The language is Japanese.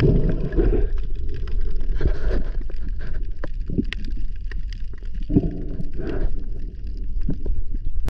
フフフ。